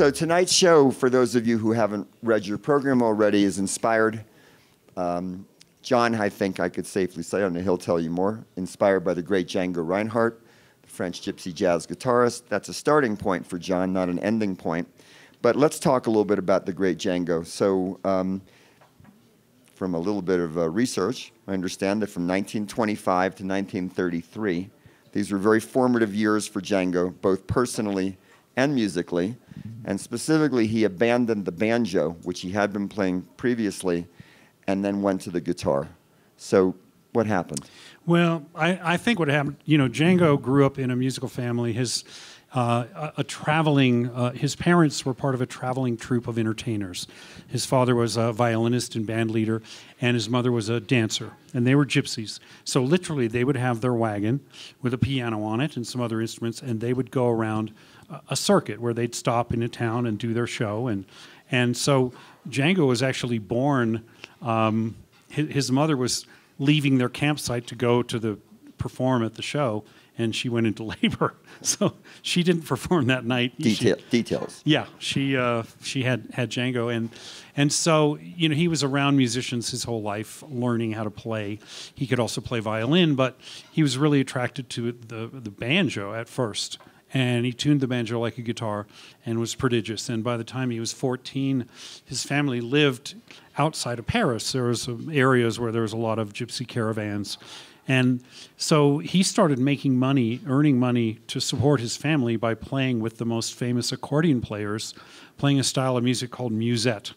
So tonight's show, for those of you who haven't read your program already, is inspired. Um, John, I think I could safely say, and he'll tell you more, inspired by the great Django Reinhardt, the French gypsy jazz guitarist. That's a starting point for John, not an ending point. But let's talk a little bit about the great Django. So, um, from a little bit of uh, research, I understand that from 1925 to 1933, these were very formative years for Django, both personally and musically. And specifically, he abandoned the banjo, which he had been playing previously, and then went to the guitar. So, what happened? Well, I, I think what happened, you know, Django grew up in a musical family. His uh, a, a, traveling, uh, his parents were part of a traveling troupe of entertainers. His father was a violinist and band leader, and his mother was a dancer, and they were gypsies. So literally, they would have their wagon with a piano on it and some other instruments, and they would go around a, circuit where they'd stop in a town and do their show. And, and so Django was actually born, um, his, his mother was leaving their campsite to go to the perform at the show and she went into labor. So she didn't perform that night. Detail, she, details. Yeah, she uh, she had had Django, and and so you know he was around musicians his whole life, learning how to play. He could also play violin, but he was really attracted to the the banjo at first. And he tuned the banjo like a guitar and was prodigious. And by the time he was 14, his family lived outside of Paris. There was areas where there was a lot of gypsy caravans and so he started making money, earning money to support his family by playing with the most famous accordion players, playing a style of music called musette.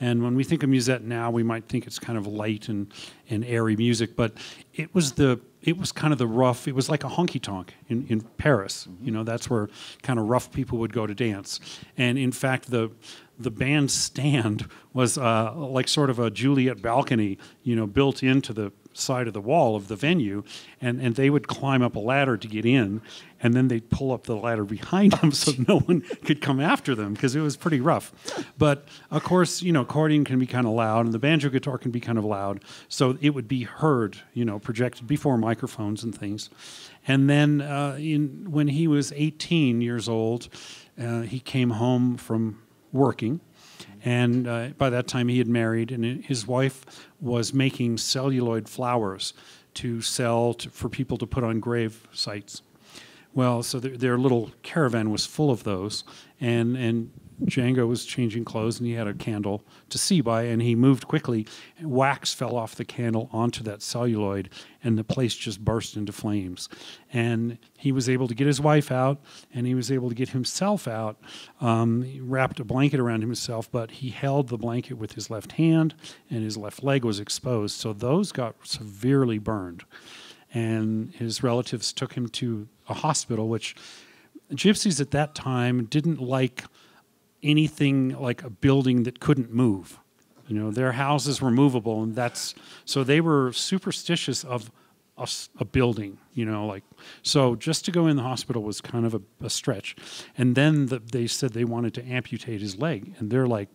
And when we think of musette now, we might think it's kind of light and, and airy music, but it was the it was kind of the rough. It was like a honky tonk in, in Paris. Mm-hmm. You know, that's where kind of rough people would go to dance. And in fact, the the band stand was uh, like sort of a Juliet balcony, you know, built into the side of the wall of the venue, and, and they would climb up a ladder to get in, and then they'd pull up the ladder behind them so no one could come after them because it was pretty rough. But of course, you know, accordion can be kind of loud, and the banjo guitar can be kind of loud, so it would be heard, you know, projected before microphones and things. And then uh, in, when he was 18 years old, uh, he came home from working and uh, by that time, he had married, and his wife was making celluloid flowers to sell to, for people to put on grave sites. Well, so their, their little caravan was full of those, and and Django was changing clothes and he had a candle to see by, and he moved quickly. Wax fell off the candle onto that celluloid, and the place just burst into flames. And he was able to get his wife out, and he was able to get himself out. Um, he wrapped a blanket around himself, but he held the blanket with his left hand, and his left leg was exposed. So those got severely burned. And his relatives took him to a hospital, which gypsies at that time didn't like anything like a building that couldn't move. You know, their houses were movable, and that's so they were superstitious of a, a building. You know, like so just to go in the hospital was kind of a, a stretch. And then the, they said they wanted to amputate his leg, and they're like,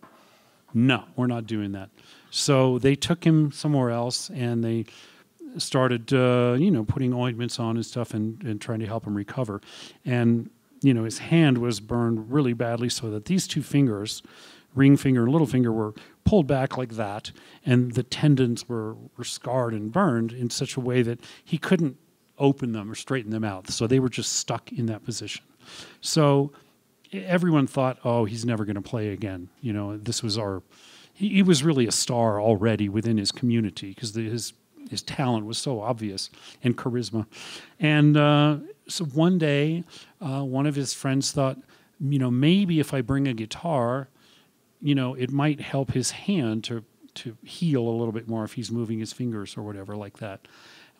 "No, we're not doing that." So they took him somewhere else, and they started, uh, you know, putting ointments on and stuff, and, and trying to help him recover. And you know, his hand was burned really badly so that these two fingers, ring finger and little finger, were pulled back like that, and the tendons were, were scarred and burned in such a way that he couldn't open them or straighten them out. So they were just stuck in that position. So everyone thought, oh, he's never going to play again. You know, this was our. He, he was really a star already within his community because his his talent was so obvious and charisma, and uh, so one day, uh, one of his friends thought, you know, maybe if I bring a guitar, you know, it might help his hand to to heal a little bit more if he's moving his fingers or whatever like that.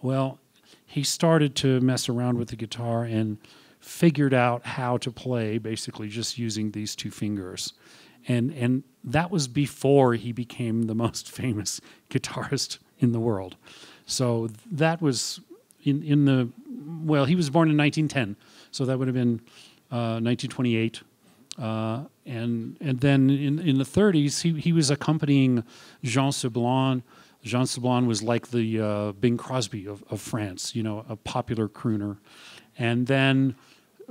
Well, he started to mess around with the guitar and figured out how to play basically just using these two fingers. And and that was before he became the most famous guitarist in the world. So that was in in the well, he was born in 1910, so that would have been uh, 1928. Uh, and and then in, in the 30s, he, he was accompanying Jean Sablon. Jean Sablon was like the uh, Bing Crosby of, of France, you know, a popular crooner. And then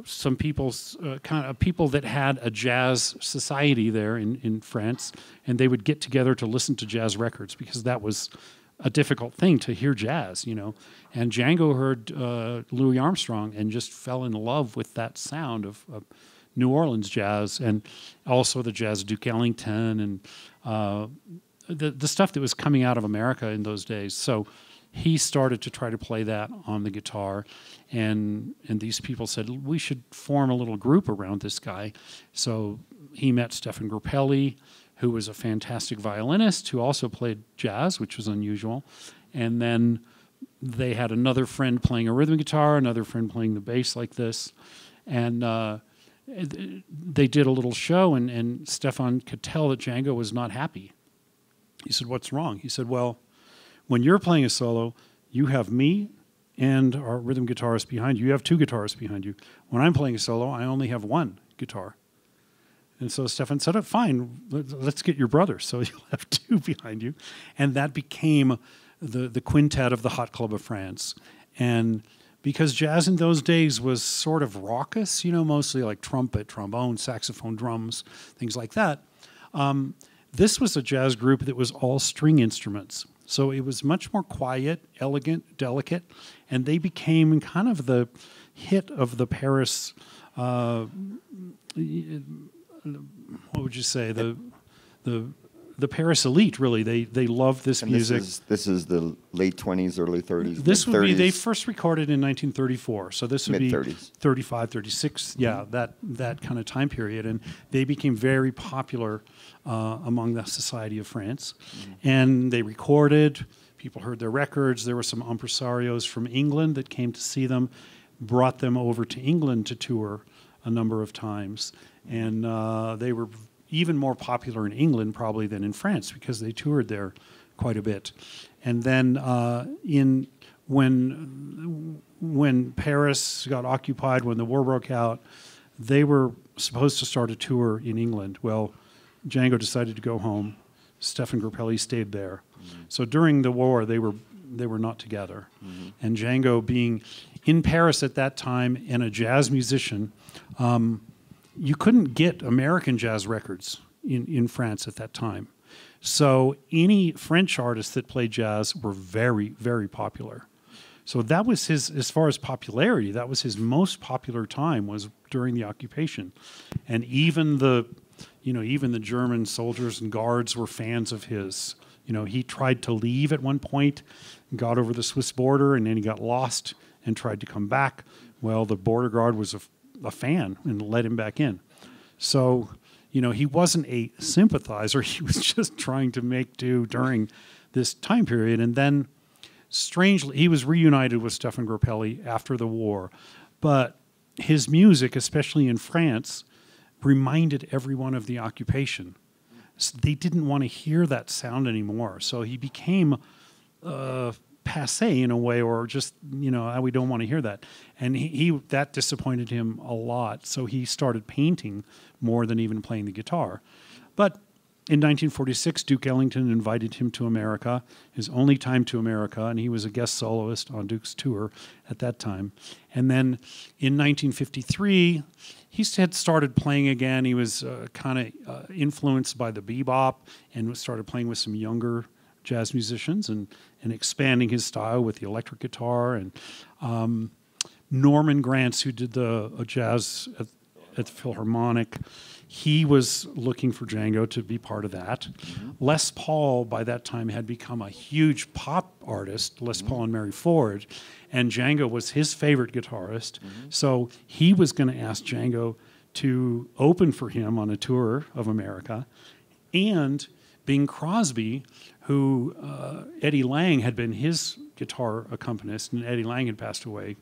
some people, uh, kind of people that had a jazz society there in, in France, and they would get together to listen to jazz records because that was a difficult thing to hear jazz, you know. And Django heard uh, Louis Armstrong and just fell in love with that sound of, of New Orleans jazz and also the jazz of Duke Ellington and uh, the the stuff that was coming out of America in those days. So he started to try to play that on the guitar and and these people said we should form a little group around this guy so he met Stéphane Grappelli who was a fantastic violinist who also played jazz which was unusual and then they had another friend playing a rhythm guitar another friend playing the bass like this and uh, they did a little show and, and Stéphane could tell that Django was not happy he said what's wrong he said well when you're playing a solo, you have me and our rhythm guitarist behind you. You have two guitarists behind you. When I'm playing a solo, I only have one guitar. And so Stéphane said, oh, fine, let's get your brother. So you'll have two behind you. And that became the, the quintet of the Hot Club of France. And because jazz in those days was sort of raucous, you know, mostly like trumpet, trombone, saxophone, drums, things like that, um, this was a jazz group that was all string instruments. So it was much more quiet, elegant, delicate, and they became kind of the hit of the Paris. Uh, what would you say the the the Paris elite really they they love this and music. This is, this is the late twenties, early thirties. This would be they first recorded in 1934, so this would Mid-30s. be 35, 36, yeah, mm-hmm. that that kind of time period, and they became very popular uh, among the Society of France, mm-hmm. and they recorded. People heard their records. There were some impresarios from England that came to see them, brought them over to England to tour a number of times, and uh, they were even more popular in England probably than in France because they toured there quite a bit. And then uh, in when when Paris got occupied, when the war broke out, they were supposed to start a tour in England. Well, Django decided to go home. Stéphane Grappelli stayed there. Mm-hmm. So during the war, they were they were not together. Mm-hmm. And Django, being in Paris at that time and a jazz musician, um, you couldn't get American jazz records in, in France at that time. So any French artists that played jazz were very, very popular. So that was his, as far as popularity, that was his most popular time was during the occupation. And even the, you know, even the German soldiers and guards were fans of his. You know, he tried to leave at one point, got over the Swiss border, and then he got lost and tried to come back. Well, the border guard was a a fan and let him back in. So, you know, he wasn't a sympathizer. He was just trying to make do during this time period. And then, strangely, he was reunited with Stéphane Grappelli after the war. But his music, especially in France, reminded everyone of the occupation. So they didn't want to hear that sound anymore. So he became uh, passe in a way, or just you know we don't want to hear that. And he, he, that disappointed him a lot. So he started painting more than even playing the guitar. But in 1946, Duke Ellington invited him to America, his only time to America, and he was a guest soloist on Duke's tour at that time. And then in 1953, he had started playing again. He was uh, kind of uh, influenced by the bebop and started playing with some younger jazz musicians and, and expanding his style with the electric guitar. And um, Norman Granz, who did the uh, jazz at, at, the Philharmonic, he was looking for Django to be part of that. Mm-hmm. Les Paul, by that time, had become a huge pop artist, Les mm-hmm. Paul and Mary Ford, and Django was his favorite guitarist. Mm-hmm. So he was going to ask Django to open for him on a tour of America. And Bing Crosby who uh, Eddie Lang had been his guitar accompanist, and Eddie Lang had passed away,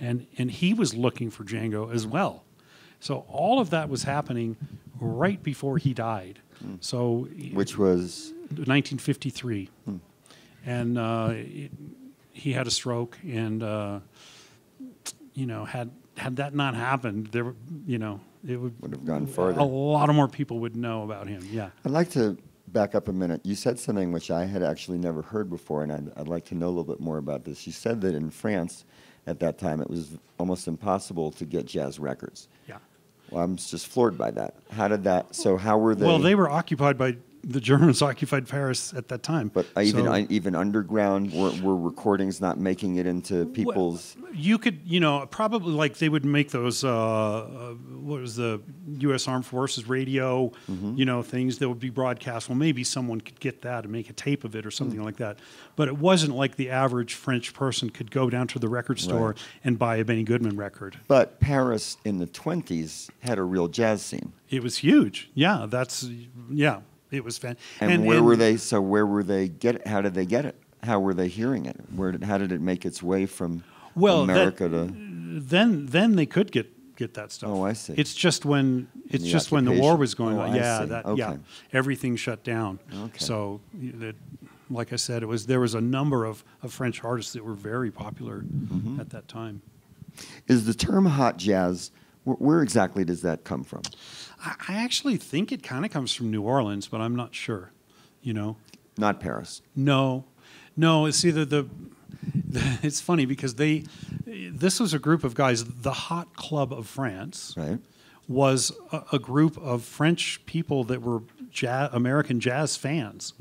and and he was looking for Django as well. So all of that was happening right before he died. Mm. So which was 1953, mm. and uh, it, he had a stroke, and uh, you know had had that not happened, there you know it would would have gone further. A lot of more people would know about him. Yeah, I'd like to back up a minute. You said something which I had actually never heard before, and I'd, I'd, like to know a little bit more about this. You said that in France, at that time. It was almost impossible to get jazz records. Yeah. Well, I'm just floored by that. How did that? So how were they? Well, they were occupied by the Germans occupied Paris at that time. But uh, even So- un- even underground were, were recordings not making it into people's. you could, you know, probably like they would make those. Uh, uh, what was the U.S. Armed Forces radio? Mm-hmm. You know, things that would be broadcast. Well, maybe someone could get that and make a tape of it or something like that. But it wasn't like the average French person could go down to the record store Right. and buy a Benny Goodman record. But Paris in the 20s had a real jazz scene. It was huge. Yeah, that's yeah. It was fan. And, where were they? So where were they get? it? How did they get it? How were they hearing it? Where did? How did it make its way from Well, that- America to? then then they could get get that stuff. Oh, I see. It's just when it's The just when the war was going Oh, on. I yeah, see. that Okay. yeah, everything shut down. Okay. So that, like I said, it was there was a number of, of French artists that were very popular Mm-hmm. at that time. Is the term hot jazz? Where, where exactly does that come from? I, I actually think it kind of comes from New Orleans, but I'm not sure. You know, Not Paris. No, no. It's either the, the. It's funny because they. This was a group of guys. The Hot Club of France Right. was a, a group of French people that were jazz, American jazz fans,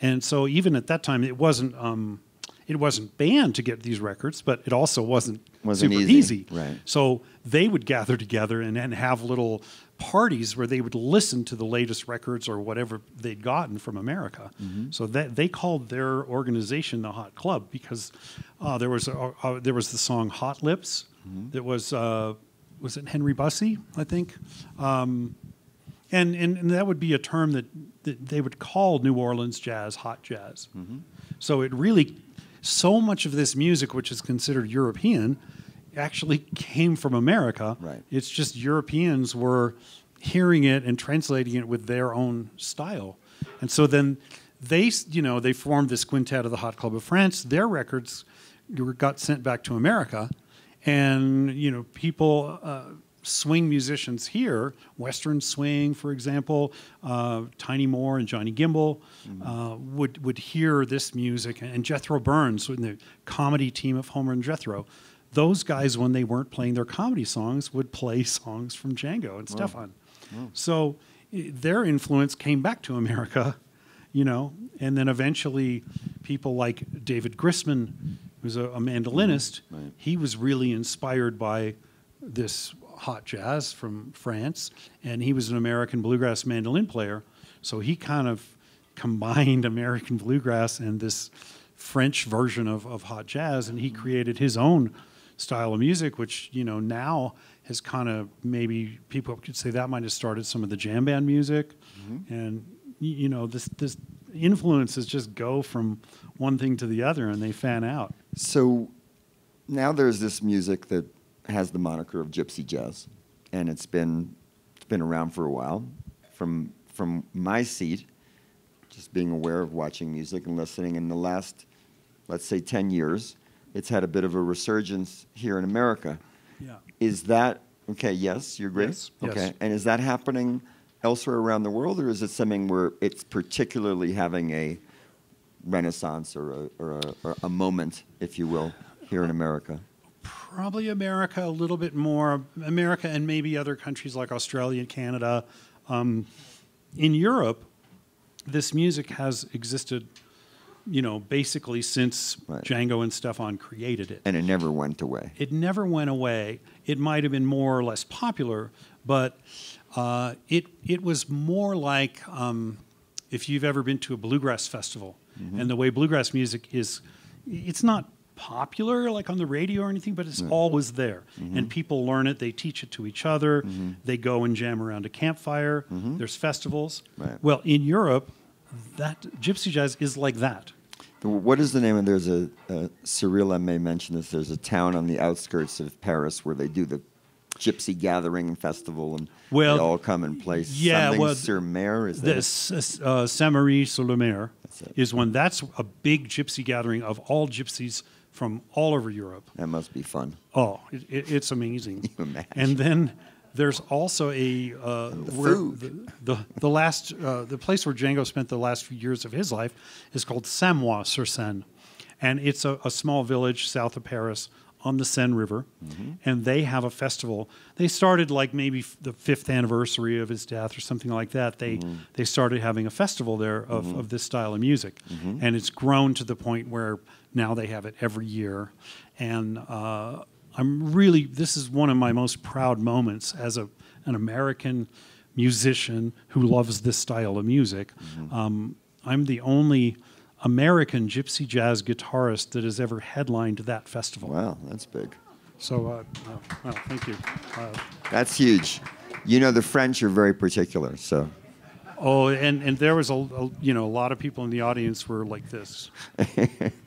and so even at that time, it wasn't. Um, it wasn't banned to get these records, but it also wasn't, Wasn't super easy, right. So they would gather together and, and have little parties where they would listen to the latest records or whatever they'd gotten from America. Mm-hmm. So that they called their organization the Hot Club because uh, there was a, uh, there was the song Hot Lips Mm-hmm. that was uh, was it Henry Busse I think. Um, and, and, and that would be a term that, that they would call New Orleans jazz hot jazz. Mm-hmm. So it really, so much of this music, which is considered European, actually came from America. Right. It's just Europeans were hearing it and translating it with their own style. And so then they, you know, they formed this quintet of the Hot Club of France. Their records were- got sent back to America. And, you know, people, uh, swing musicians here, Western swing, for example, uh, Tiny Moore and Johnny Gimble, uh, would, would hear this music. And Jethro Burns, in the comedy team of Homer and Jethro, those guys, when they weren't playing their comedy songs, would play songs from Django and Stéphane. So their influence came back to America, you know, and then eventually people like David Grisman, who's a, a mandolinist, Right. he was really inspired by this hot jazz from France, and he was an American bluegrass mandolin player. So he kind of combined American bluegrass and this French version of, of hot jazz, and he mm-hmm. created his own style of music, which you know now has kind of maybe people could say that might have started some of the jam band music, mm-hmm. and you know this this influences just go from one thing to the other, and they fan out. So now there's this music that has the moniker of gypsy jazz, and it's been it's been around for a while. From from my seat, just being aware of watching music and listening in the last, let's say, ten years, it's had a bit of a resurgence here in America. Yeah. Is that okay? Yes, you agree. Yes, yes. Okay, and is that happening elsewhere around the world, or is it something where it's particularly having a renaissance or a, or a, or a moment, if you will, here in America? Probably America a little bit more. America and maybe other countries like Australia and Canada. Um, in Europe, this music has existed, you know, basically since Right. Django and Stéphane created it. And it never went away. It never went away. It might have been more or less popular, but uh, it it was more like um, if you've ever been to a bluegrass festival, and the way bluegrass music is, it's not popular like on the radio or anything, but it's always there, and people learn it. They teach it to each other. They go and jam around a campfire. There's festivals. Right. Well, in Europe, that gypsy jazz is like that. What is the name of? There's a, uh Cyril I may mention this. There's a town on the outskirts of Paris where they do the Gypsy Gathering Festival, and Well, they all come and play. yeah, something well, sur mer is that? This uh, Saint-Marie sur le Mer is one. That's a big gypsy gathering of all gypsies from all over Europe. that must be fun. Oh, it, it, it's amazing. And then there's also a uh, the where food. The, the the last uh, the place where Django spent the last few years of his life is called Samois sur Seine, and it's a, a small village south of Paris on the Seine River, Mm-hmm. and they have a festival. They started like maybe f- the fifth anniversary of his death or something like that. They Mm-hmm. they started having a festival there of, of this style of music, Mm-hmm. and it's grown to the point where now they have it every year, and uh, I'm really this is one of my most proud moments as a an American musician who loves this style of music. Um, I'm the only American gypsy jazz guitarist that has ever headlined that festival. Wow, that's big. So, uh, uh, well, thank you. Uh, That's huge. You know, the French are very particular, so. oh, and, and there was a, a you know a lot of people in the audience were like this,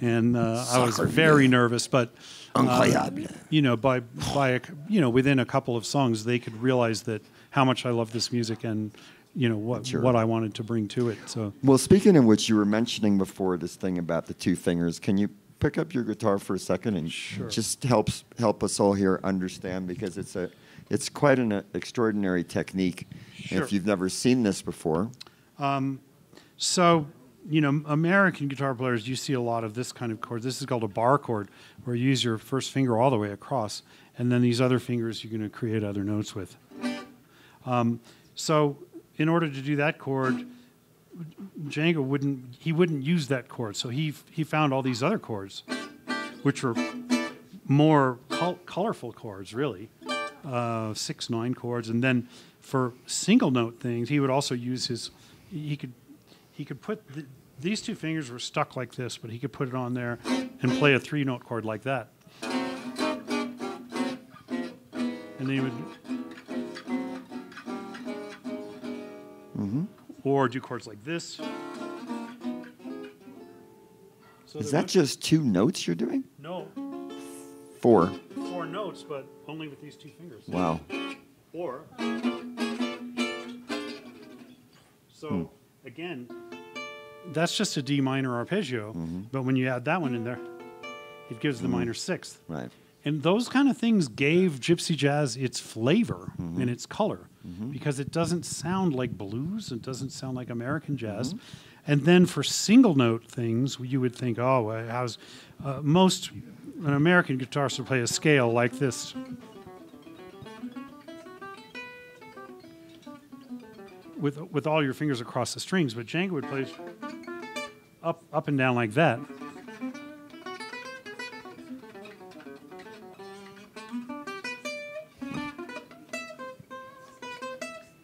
and uh, I was very nervous, but Incroyable. you know by by a, you know within a couple of songs they could realize that how much I love this music and you know what Sure. what I wanted to bring to it. So. Well, speaking of which, you were mentioning before this thing about the two fingers. Can you pick up your guitar for a second and Sure. just helps help us all here understand because it's a it's quite an uh, extraordinary technique. Sure. If you've never seen this before, um, So, you know, American guitar players, you see a lot of this kind of chord. This is called a bar chord, where you use your first finger all the way across, and then these other fingers you're going to create other notes with. Um, so, in order to do that chord, Django wouldn't he wouldn't use that chord. So he he found all these other chords, which were more col- colorful chords, really, uh, six nine chords, and then for single note things, he would also use his. He could he could put the, these two fingers were stuck like this, but he could put it on there and play a three note chord like that, and then he would. Or do chords like this. So is that was- just two notes you're doing? no Four. four notes, but only with these two fingers. Wow. Or so Hmm. again, that's just a D minor arpeggio, Mm-hmm. but when you add that one in there, it gives the minor sixth. Right. And those kind of things gave gypsy jazz its flavor Mm-hmm. and its color because it doesn't sound like blues, it doesn't sound like American jazz. Mm-hmm. And then for single note things, you would think, oh, well, how's uh, most an American guitarist would play a scale like this. With, with all your fingers across the strings, but Django would play up up and down like that.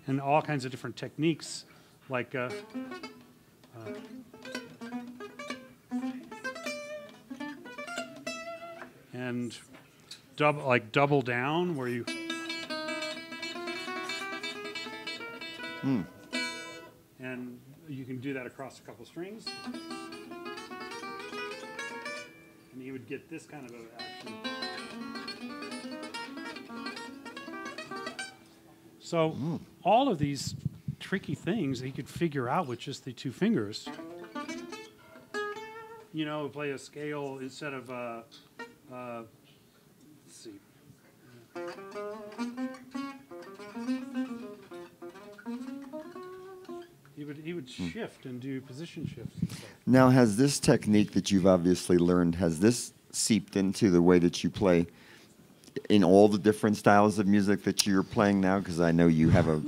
and all kinds of different techniques, like uh, uh, and double, like double down, where you. And you can do that across a couple strings. And you would get this kind of a action. So all of these tricky things he could figure out with just the two fingers. You know, play a scale instead of uh, uh, would he shift and do position shifts. Now, has this technique that you've obviously learned has this seeped into the way that you play in all the different styles of music that you're playing now? Because I know you have a,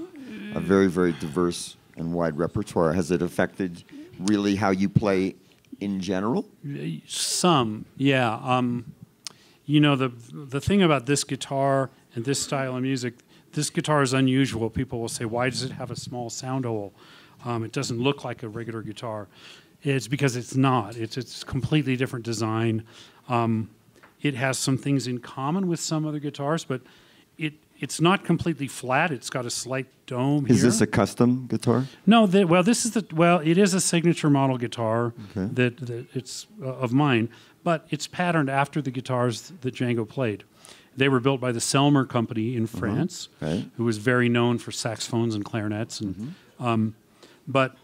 a very very diverse and wide repertoire. Has it affected really how you play in general? Some, yeah. Um, you know the the thing about this guitar and this style of music, this guitar is unusual. People will say, "Why does it have a small sound hole? Um, it doesn't look like a regular guitar." It's because it's not. It's it's completely different design. Um, it has some things in common with some other guitars, but it it's not completely flat. It's got a slight dome. Is here. this a custom guitar? No, the, well, this is the well, it is a signature model guitar Okay. that, that it's uh, of mine, but it's patterned after the guitars that Django played. They were built by the Selmer Company in France, Right. who was very known for saxophones and clarinets, and um, but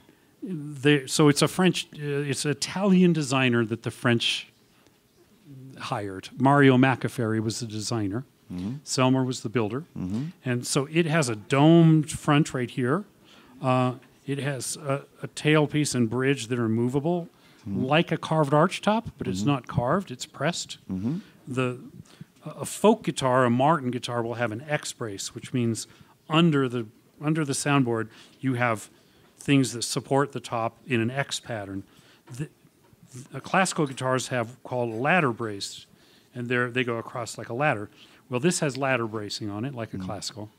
they, so it's a French, uh, it's an Italian designer that the French hired. Mario Maccaferri was the designer. Mm-hmm. Selmer was the builder, mm-hmm. and so it has a domed front right here. Uh, it has a, a tailpiece and bridge that are movable, mm-hmm. like a carved arch top, but it's not carved; it's pressed. the a folk guitar, a Martin guitar, will have an X brace, which means under the under the soundboard you have things that support the top in an X pattern. The, the classical guitars have called ladder brace, and they they go across like a ladder. Well, this has ladder bracing on it, like a mm-hmm. classical.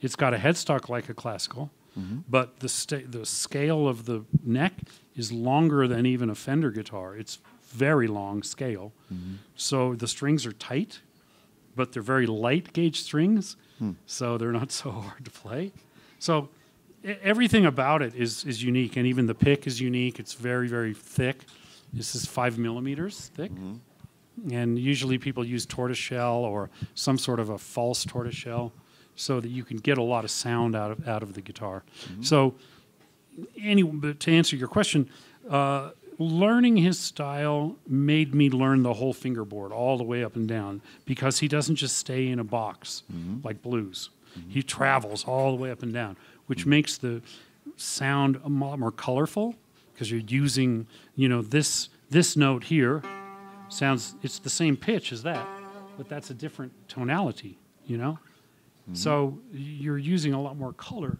It's got a headstock like a classical, mm-hmm. but the sta- the scale of the neck is longer than even a Fender guitar. It's very long scale, mm-hmm. so the strings are tight, but they're very light gauge strings, hmm. so they're not so hard to play. So everything about it is is unique, and even the pick is unique. It's very very thick. This is five millimeters thick, mm-hmm. and usually people use tortoiseshell or some sort of a false tortoiseshell, so that you can get a lot of sound out of out of the guitar. Mm-hmm. So, any but to answer your question. Uh, Learning his style made me learn the whole fingerboard all the way up and down because he doesn't just stay in a box mm-hmm. like blues. He travels all the way up and down, which makes the sound a lot more colorful because you're using, you know, this this note here sounds it's the same pitch as that, but that's a different tonality, you know? So you're using a lot more color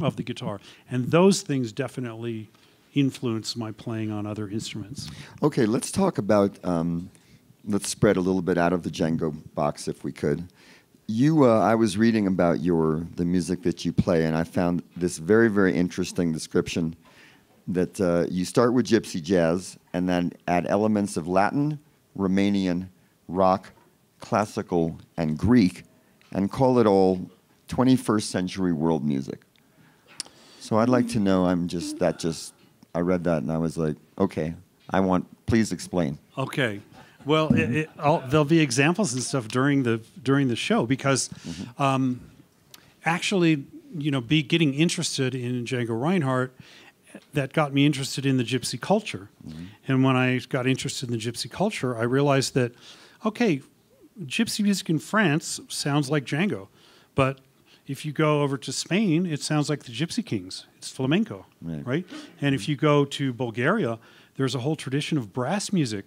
of the guitar. And those things definitely influence my playing on other instruments. Okay, let's talk about. Um, let's spread a little bit out of the Django box, if we could. You, uh, I was reading about your the music that you play, and I found this very, very interesting description. That uh, you start with gypsy jazz and then add elements of Latin, Romanian, rock, classical, and Greek, and call it all 21st century world music. So I'd like to know. I'm just that just I read that and I was like, okay, I want. Please explain. Okay. Well, it, it, I'll, there'll be examples and stuff during the during the show because mm-hmm. um, actually, you know, be getting interested in Django Reinhardt that got me interested in the gypsy culture. Mm-hmm. And when I got interested in the gypsy culture, I realized that okay, gypsy music in France sounds like Django, but if you go over to Spain, it sounds like the Gypsy Kings. It's flamenco, Right. right? And if mm-hmm. you go to Bulgaria, there's a whole tradition of brass music.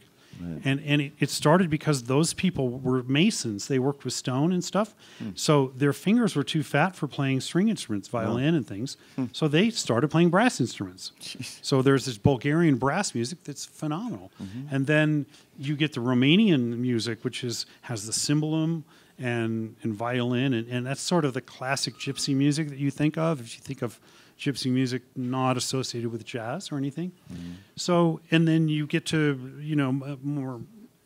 And, and it, it started because those people were masons. They worked with stone and stuff. Hmm. So their fingers were too fat for playing string instruments, violin and things. Hmm. So they started playing brass instruments. So there's this Bulgarian brass music that's phenomenal. Mm-hmm. And then you get the Romanian music, which is has the cymbalum and, and violin. And, and that's sort of the classic gypsy music that you think of if you think of gypsy music not associated with jazz or anything. Mm-hmm. So, and then you get to, you know, more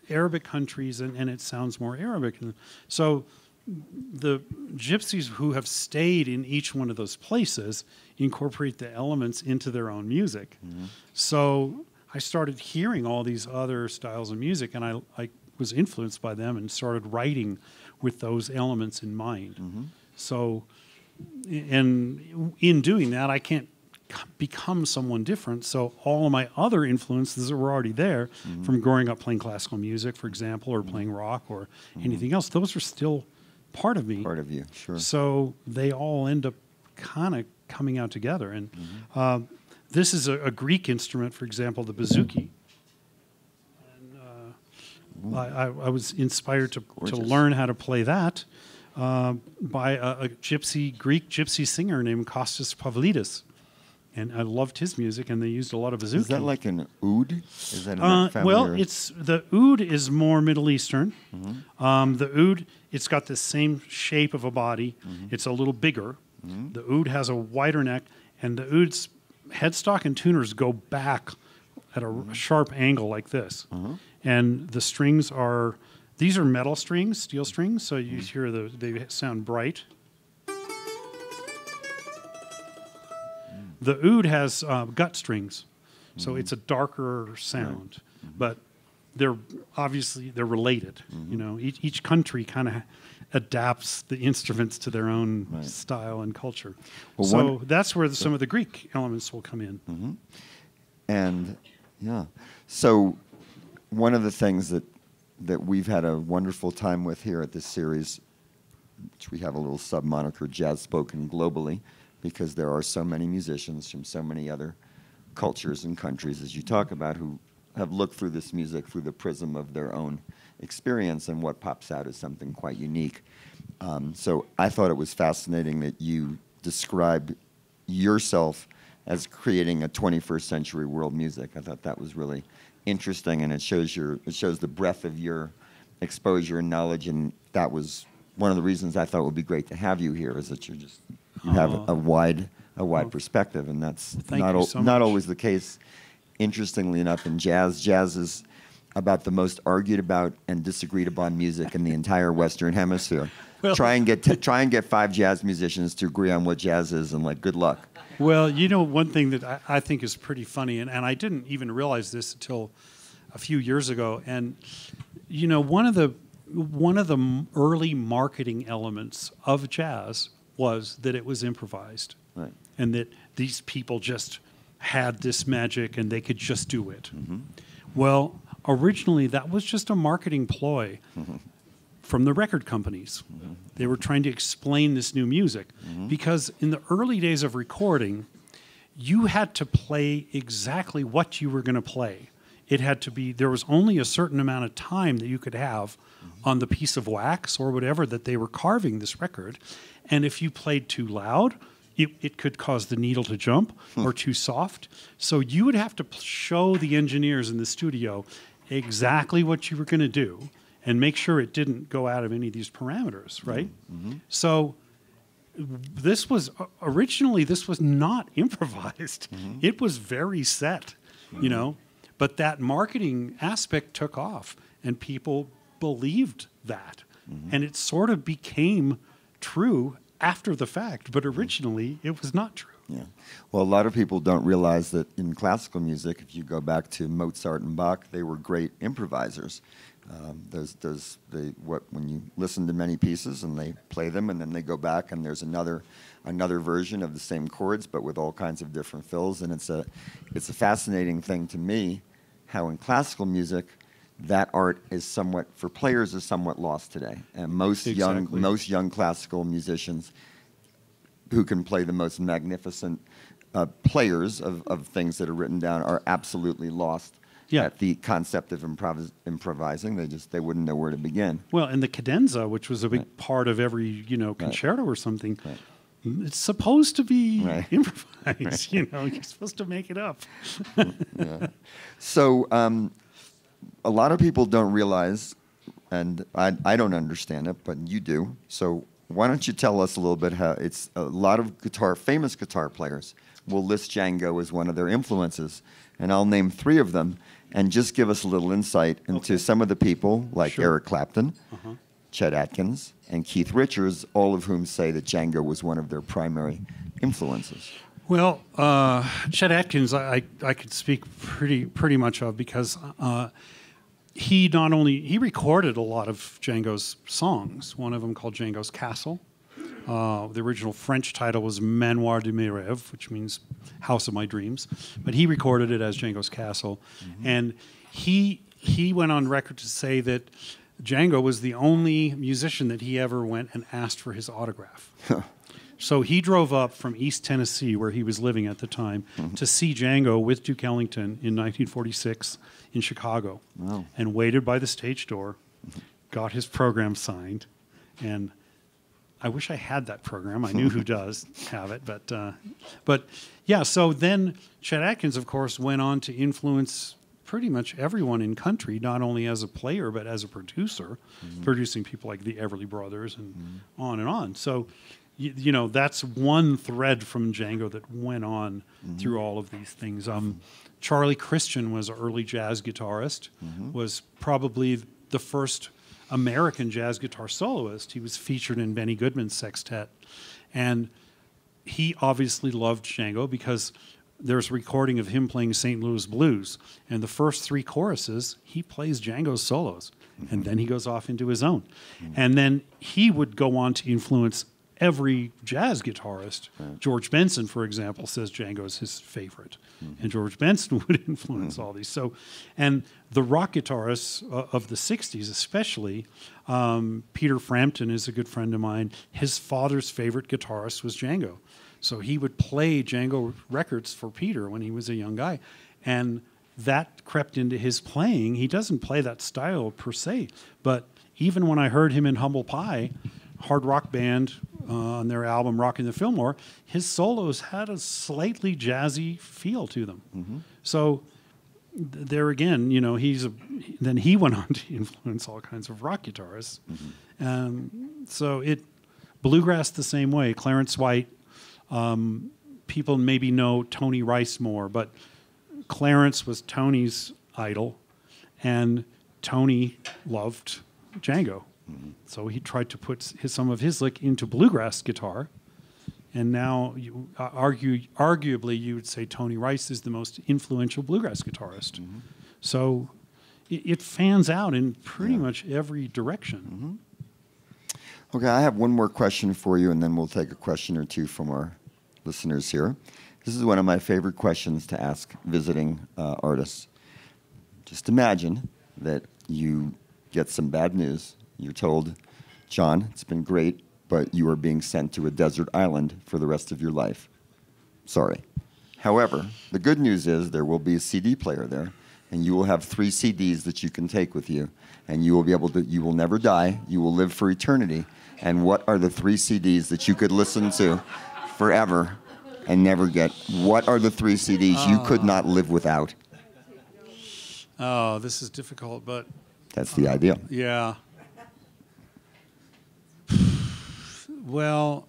Arabic countries and, and it sounds more Arabic. And so the gypsies who have stayed in each one of those places incorporate the elements into their own music. Mm-hmm. So I started hearing all these other styles of music and I, I was influenced by them and started writing with those elements in mind. Mm-hmm. So, and in doing that, I can't become someone different. So all of my other influences that were already there from growing up playing classical music, for example, or playing rock or anything else, those are still part of me. Part of you, sure. So they all end up kind of coming out together. And uh, this is a, a Greek instrument, for example, the bouzouki. And, uh, I, I, I was inspired to, to learn how to play that uh, by a, a gypsy Greek gypsy singer named Kostas Pavlidis. And I loved his music, and they used a lot of bouzouki. Is that like an oud? Is that Uh, well, or- it's the oud is more Middle Eastern. Um, the oud, it's got the same shape of a body. It's a little bigger. The oud has a wider neck, and the oud's headstock and tuners go back at a r- sharp angle like this. And the strings are these are metal strings, steel strings. So you mm-hmm. hear the they sound bright. Mm. The oud has uh, gut strings, so mm-hmm. it's a darker sound, mm-hmm. but they're obviously they're related. You know, each, each country kind of adapts the instruments to their own Right. style and culture. Well, so one- that's where the, some of the Greek elements will come in. And yeah, so one of the things that that we've had a wonderful time with here at this series, which we have a little sub moniker "Jazz Spoken" globally, because there are so many musicians from so many other cultures and countries, as you talk about, who have looked through this music through the prism of their own experience, and what pops out is something quite unique. Um, so I thought it was fascinating that you described yourself as creating a 21st century world music. I thought that was really interesting, and it shows your it shows the breadth of your exposure and knowledge, and that was one of the reasons I thought it would be great to have you here. Is that you're just you have Aw. a wide a wide Well, perspective, and that's not al- so not always the case. Interestingly enough, in jazz, jazz is about the most argued about and disagreed upon music in the entire Western Hemisphere. Well- try and get t- try and get five jazz musicians to agree on what jazz is, and like, good luck. Well, you know, one thing that I, I think is pretty funny, and, and I didn't even realize this until a few years ago. And you know, one of the one of the early marketing elements of jazz was that it was improvised, Right. and that these people just had this magic and they could just do it. Mm-hmm. Well, originally that was just a marketing ploy mm-hmm. From the record companies. Mm-hmm. They were trying to explain this new music mm-hmm. because in the early days of recording, you had to play exactly what you were going to play. It had to be, there was only a certain amount of time that you could have mm-hmm. on the piece of wax or whatever that they were carving this record. And if you played too loud, it, it could cause the needle to jump hmm. or too soft. So you would have to show the engineers in the studio exactly what you were going to do and make sure it didn't go out of any of these parameters, mm-hmm. right? Mm-hmm. So this was originally this was not improvised. Mm-hmm. It was very set, you know. But that marketing aspect took off, and people believed that, and it sort of became true after the fact. But originally, it was not true. Yeah. Well, a lot of people don't realize that in classical music, if you go back to Mozart and Bach, they were great improvisers. Um, there's, there's the, what when you listen to many pieces and they play them, and then they go back and there's another another version of the same chords, but with all kinds of different fills. And it's a it's a fascinating thing to me how in classical music that art is somewhat for players is somewhat lost today. And most young most young classical musicians who can play the most magnificent uh, players of, of things that are written down are absolutely lost Yeah. at the concept of improvis- improvising. They just they wouldn't know where to begin. Well, and the cadenza, which was a big part of every you know concerto or something, Right. it's supposed to be Right. improvised. You know, you're supposed to make it up. So um, a lot of people don't realize, and I, I don't understand it, but you do. So why don't you tell us a little bit how it's a lot of guitar, famous guitar players will list Django as one of their influences, and I'll name three of them, and just give us a little insight into Okay. some of the people like Sure. Eric Clapton, Chet Atkins, and Keith Richards, all of whom say that Django was one of their primary influences. Well, uh, Chet Atkins, I, I I could speak pretty pretty much of because uh, he not only he recorded a lot of Django's songs. One of them called Django's Castle. Uh, the original French title was Manoir de mes rêves, which means House of My Dreams, but he recorded it as Django's Castle, and he he went on record to say that Django was the only musician that he ever went and asked for his autograph. So he drove up from East Tennessee, where he was living at the time, mm-hmm. to see Django with Duke Ellington in 1946 in Chicago, Wow. and waited by the stage door, mm-hmm. got his program signed, and I wish I had that program. I knew who does have it, but uh, but yeah. So then Chet Atkins, of course, went on to influence pretty much everyone in country, not only as a player but as a producer, mm-hmm. producing people like the Everly Brothers and on and on. So. You, you know that's one thread from Django that went on mm-hmm. through all of these things. Um, Charlie Christian was an early jazz guitarist. Mm-hmm. Was probably the first American jazz guitar soloist. He was featured in Benny Goodman's sextet. And he obviously loved Django because there's a recording of him playing St. Louis Blues. And the first three choruses, he plays Django's solos. And mm-hmm. then he goes off into his own. And then he would go on to influence every jazz guitarist. George Benson, for example, says Django is his favorite. And George Benson would influence all these. So, and the rock guitarists uh, of the 60s, especially, um, Peter Frampton is a good friend of mine. His father's favorite guitarist was Django. So he would play Django records for Peter when he was a young guy. And that crept into his playing. He doesn't play that style per se, but even when I heard him in Humble Pie, hard rock band uh, on their album Rocking the Fillmore, his solos had a slightly jazzy feel to them. So th- there again, you know, he's a, then he went on to influence all kinds of rock guitarists. Um, so it bluegrass the same way. Clarence White, um, people maybe know Tony Rice more, but Clarence was Tony's idol, and Tony loved Django. So he tried to put his, some of his lick into bluegrass guitar. And now, you, uh, argue, arguably, you would say Tony Rice is the most influential bluegrass guitarist. So it, it fans out in pretty much every direction. Okay, I have one more question for you, and then we'll take a question or two from our listeners here. This is one of my favorite questions to ask visiting uh, artists. Just imagine that you get some bad news. You're told, John, it's been great, but you are being sent to a desert island for the rest of your life. Sorry. However, the good news is there will be a CD player there, and you will have three CDs that you can take with you, and you will be able to. You will never die. You will live for eternity. And what are the three CDs that you could listen to forever and never get? What are the three CDs you could not ah. live without? Oh, this is difficult, but That's the idea. Yeah. Well,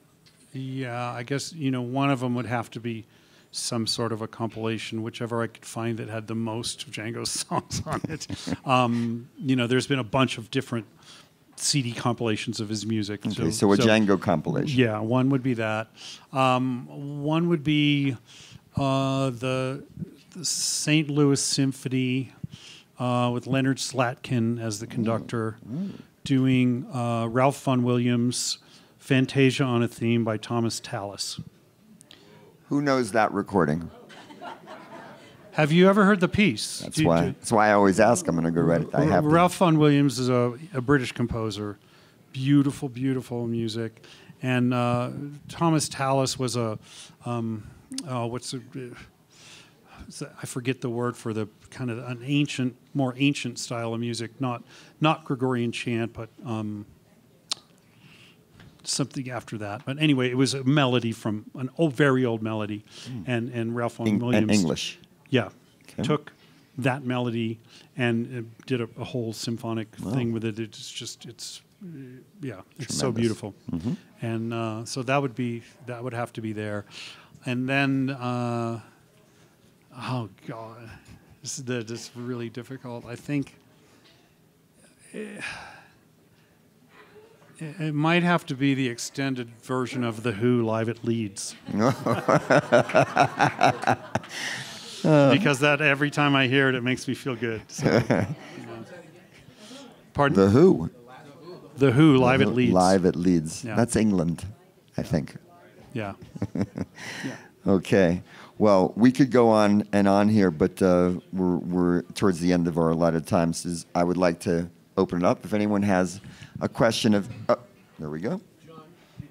yeah, I guess, you know, one of them would have to be some sort of a compilation, whichever I could find that had the most of Django's songs on it. um, you know, there's been a bunch of different CD compilations of his music. Okay, so a Django compilation. Yeah, one would be that. Um, one would be uh, the, the St. Louis Symphony uh, with Leonard Slatkin as the conductor, doing uh, Ralph Vaughan Williams' Fantasia on a Theme by Thomas Tallis. Who knows that recording? Have you ever heard the piece? That's Do- why. do- That's why I always ask. I'm going to go right. I have. to. Ralph Vaughan Williams is a, a British composer. Beautiful, beautiful music. And uh, Thomas Tallis was a, um, oh, what's the, I forget the word for the kind of an ancient, more ancient style of music, not not Gregorian chant, but um, something after that. But anyway, it was a melody from an old, very old melody, and and Ralph Vaughan Williams English. yeah. Okay. Took that melody and uh, did a, a whole symphonic thing with it. It's just, it's, uh, yeah, it's so Tremendous. beautiful. And uh, so that would be, that would have to be there. And then, uh, oh God, this is, the, this is really difficult. I think eh, it, might have to be the extended version of The Who live at Leeds. because that every time I hear it, it makes me feel good. So, you know. Pardon? The Who. The Who live at Leeds. Live at Leeds. Yeah. That's England, I think. Yeah. Okay. Well, we could go on and on here, but uh, we're, we're towards the end of our allotted time. So I would like to open it up. If anyone has a question of, oh, there we go. John, did,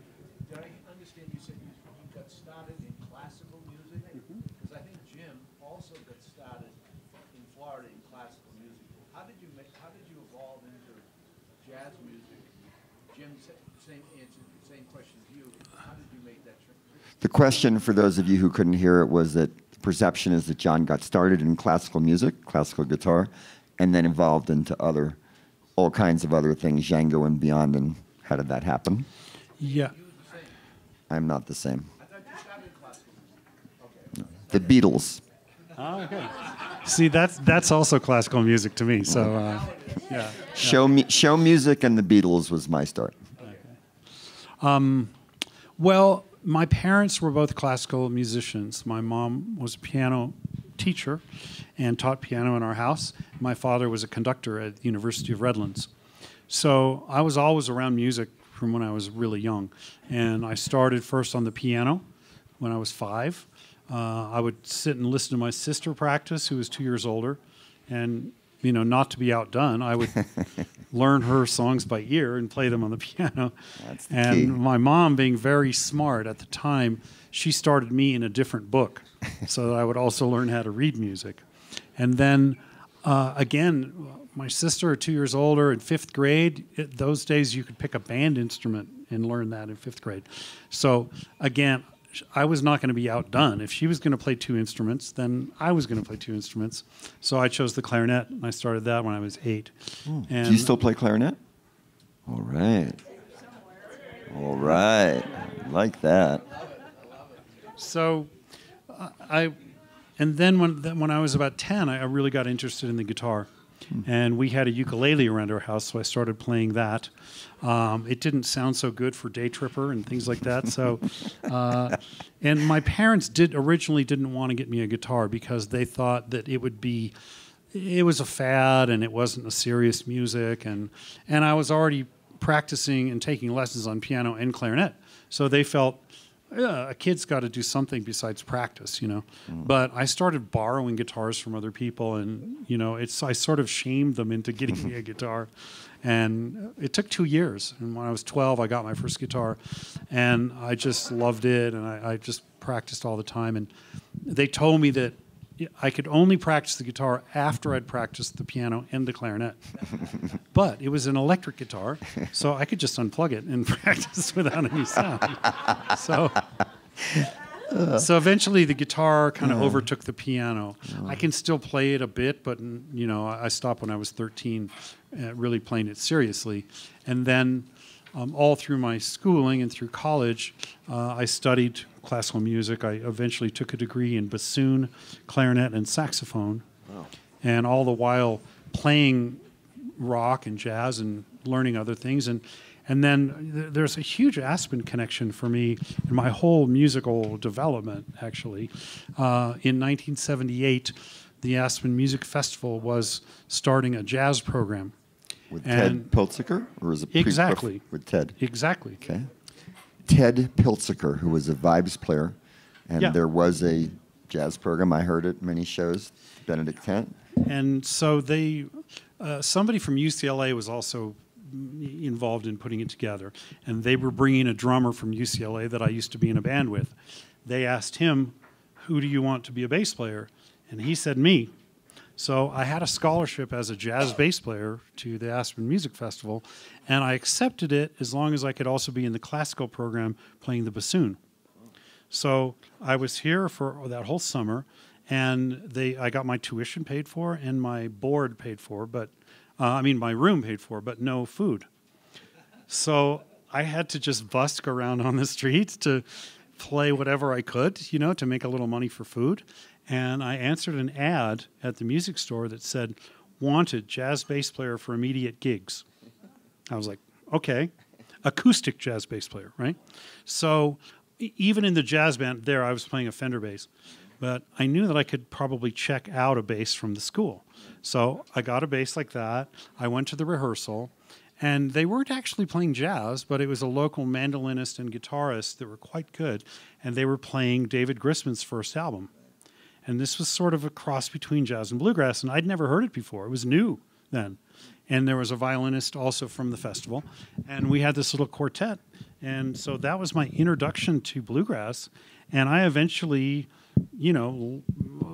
did I understand you said you, you got started in classical music? Mm-hmm. Because I think Jim also got started in Florida in classical music. How did you make, how did you evolve into jazz music? Jim, same answer, same question to you. How did you make that transition? The question for those of you who couldn't hear it was that the perception is that John got started in classical music, classical guitar, and then evolved into other, all kinds of other things, Django and beyond. And how did that happen? Yeah. I'm not the same. I thought you started in classical music. The Beatles. Oh, okay. See, that's that's also classical music to me. So, uh, yeah. Show me, show music, and the Beatles was my start. Okay. Well, my parents were both classical musicians. My mom was a piano teacher and taught piano in our house. My father was a conductor at the University of Redlands. So I was always around music from when I was really young. And I started first on the piano when I was five. Uh, I would sit and listen to my sister practice, who was two years older. And, you know, not to be outdone, I would learn her songs by ear and play them on the piano. That's the and key. my mom, being very smart at the time, she started me in a different book so that I would also learn how to read music. And then uh, again, my sister, two years older, in fifth grade, it, those days you could pick a band instrument and learn that in fifth grade. So again, I was not going to be outdone. If she was going to play two instruments, then I was going to play two instruments. So I chose the clarinet, and I started that when I was eight. And Do you still play clarinet? All right. All right. I like that. So, I, and then when then when I was about ten, I, I really got interested in the guitar, and we had a ukulele around our house, so I started playing that. Um, it didn't sound so good for Day Tripper and things like that. So, uh, and my parents did originally didn't want to get me a guitar because they thought that it would be. It was a fad and it wasn't a serious music and and I was already practicing and taking lessons on piano and clarinet. So they felt yeah, a kid's got to do something besides practice, you know. Mm. But I started borrowing guitars from other people, and you know, it's I sort of shamed them into getting me a guitar, and it took two years. And when I was 12, I got my first guitar, and I just loved it, and I, I just practiced all the time. And they told me that I could only practice the guitar after I'd practiced the piano and the clarinet. but it was an electric guitar, so I could just unplug it and practice without any sound. So, so eventually the guitar kind of overtook the piano. I can still play it a bit, but you know, I I stopped when I was 13, uh, really playing it seriously. And then, um, all through my schooling and through college, uh, I studied classical music. I eventually took a degree in bassoon, clarinet, and saxophone, and all the while playing rock and jazz and learning other things and and then th- there's a huge Aspen connection for me in my whole musical development. Actually, uh, in 1978, the Aspen Music Festival was starting a jazz program. With And- Ted Piltzecker? Or is it Exactly. With Ted. Exactly. Okay. Ted Piltzecker, who was a vibes player, and Yeah. there was a jazz program. I heard it many shows. Benedict Tent. And so they, uh, somebody from UCLA was also mm, involved in putting it together, and they were bringing a drummer from UCLA that I used to be in a band with. They asked him, "Who do you want to be a bass player?" And he said, "Me." So I had a scholarship as a jazz bass player to the Aspen Music Festival, and I accepted it as long as I could also be in the classical program playing the bassoon. So I was here for that whole summer, and they I got my tuition paid for and my board paid for, but uh, I mean my room paid for, but no food. So I had to just busk around on the streets to play whatever I could, you know, to make a little money for food. And I answered an ad at the music store that said, "Wanted jazz bass player for immediate gigs." I was like, okay, acoustic jazz bass player, right? So even in the jazz band there, I was playing a Fender bass, but I knew that I could probably check out a bass from the school. So I got a bass like that. I went to the rehearsal, and they weren't actually playing jazz, but it was a local mandolinist and guitarist that were quite good, and they were playing David Grisman's first album. And this was sort of a cross between jazz and bluegrass, and I'd never heard it before. It was new then. And there was a violinist also from the festival, and we had this little quartet. And so that was my introduction to bluegrass. And I eventually, you know,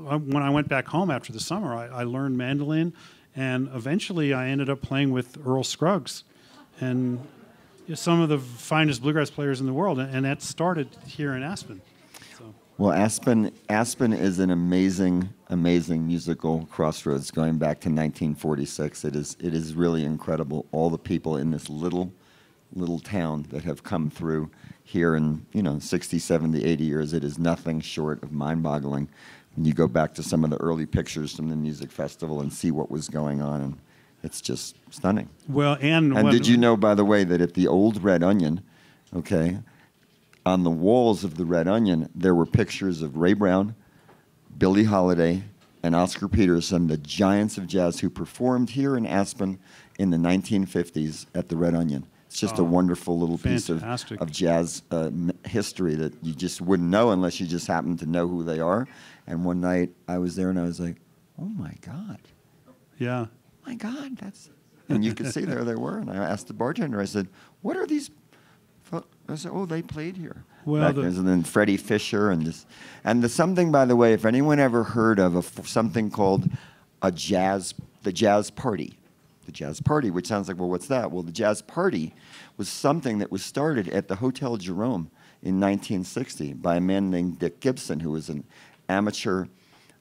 uh, when I went back home after the summer, I, I learned mandolin, and eventually I ended up playing with Earl Scruggs, and some of the finest bluegrass players in the world. And that started here in Aspen. Well, Aspen, Aspen is an amazing, amazing musical crossroads going back to 1946. It is, it is really incredible. All the people in this little, little town that have come through here in, you know, 60, 70, 80 years. It is nothing short of mind-boggling. When you go back to some of the early pictures from the music festival and see what was going on, and it's just stunning. Well, and And did you know, by the way, that at the old Red Onion, okay, on the walls of the Red Onion, there were pictures of Ray Brown, Billie Holiday, and Oscar Peterson, the giants of jazz who performed here in Aspen in the 1950s at the Red Onion. It's just a Oh, wonderful little piece of, of jazz uh, history that you just wouldn't know unless you just happen to know who they are. And one night I was there and I was like, oh my God yeah. Oh my God, that's. And you could see there they were. And I asked the bartender, I said, what are these? Fo-" I said, oh, they played here. Well, Back the- then. and then Freddie Fisher and just, and the something, by the way, if anyone ever heard of a, f- something called a jazz, the jazz party. The jazz party, which sounds like, well, what's that? Well, the jazz party was something that was started at the Hotel Jerome in 1960 by a man named Dick Gibson, who was an amateur,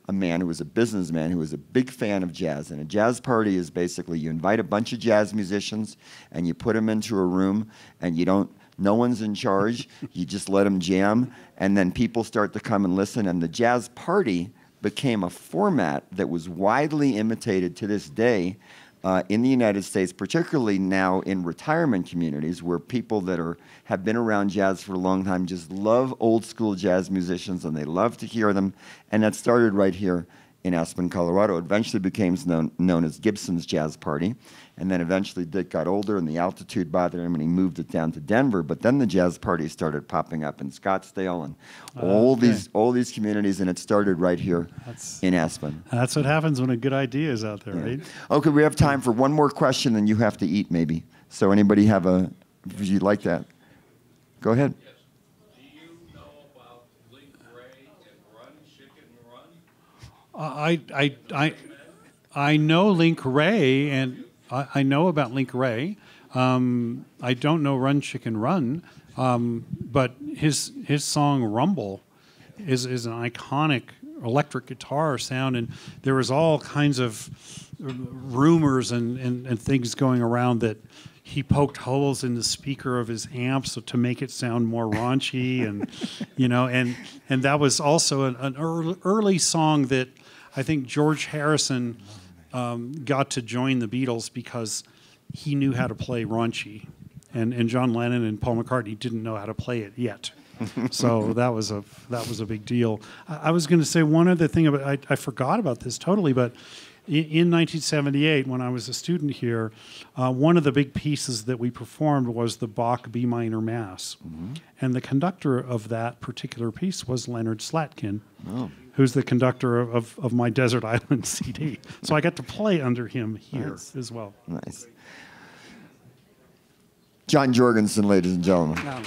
a man who was a businessman who was a big fan of jazz. And a jazz party is basically you invite a bunch of jazz musicians and you put them into a room and you don't no one's in charge. you just let them jam, and then people start to come and listen. And the jazz party became a format that was widely imitated to this day uh, in the United States, particularly now in retirement communities where people that are have been around jazz for a long time just love old school jazz musicians and they love to hear them. And that started right here in Aspen, Colorado. It eventually became known, known as Gibson's Jazz Party. And then eventually Dick got older and the altitude bothered him and he moved it down to Denver. But then the jazz parties started popping up in Scottsdale and oh, all okay. these all these communities and it started right here That's- in Aspen. That's what happens when a good idea is out there, right? Okay, we have time for one more question and you have to eat maybe. So anybody have a if you'd like that? Go ahead. Yes. Do you know about Link Wray and Run Chicken Run? Uh, I, I, I, I know Link Wray, and I, I know about Link Wray. Um, I don't know Run Chicken Run, um, but his his song Rumble is is an iconic electric guitar sound, and there was all kinds of rumors and, and, and things going around that he poked holes in the speaker of his amp so to make it sound more raunchy and you know and and that was also an, an early, early song that I think George Harrison um, got to join the Beatles because he knew how to play raunchy. And and John Lennon and Paul McCartney didn't know how to play it yet. So that was a that was a big deal. I, I was going to say one other thing about I, I forgot about this totally but in 1978, when I was a student here, uh, one of the big pieces that we performed was the Bach B minor Mass. And the conductor of that particular piece was Leonard Slatkin, who's the conductor of, of, of my Desert Island CD. So I got to play under him here Nice. as well. Nice. John Jorgenson, ladies and gentlemen. Um,